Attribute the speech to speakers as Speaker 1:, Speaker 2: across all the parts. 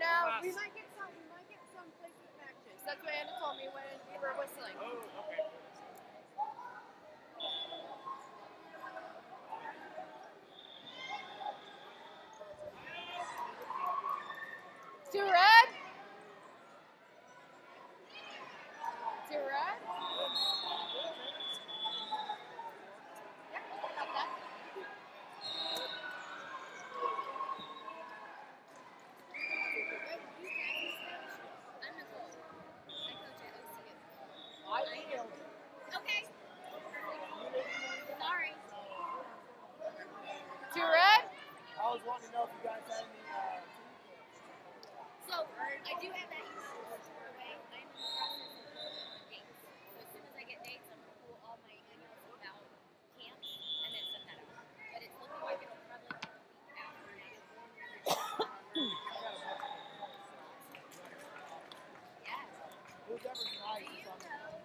Speaker 1: Last one.
Speaker 2: For we might get some. We might get some placement matches. That's what Anna told me when we were whistling.
Speaker 1: Oh, okay.
Speaker 3: Was wanting to know if you guys had any. Uh,
Speaker 4: So I do have that email for. I'm in the process of dates. So as soon as I get dates, I'm gonna pull all my emails about camps and then send that out. But it's looking like it's probably gonna be after now. Yeah.
Speaker 3: who's ever is on the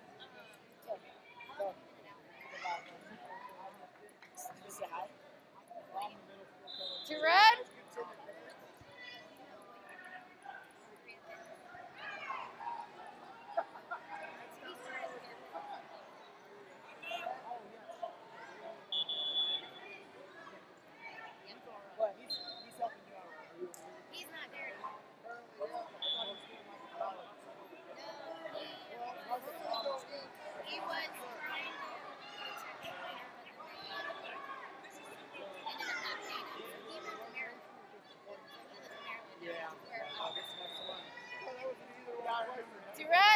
Speaker 3: right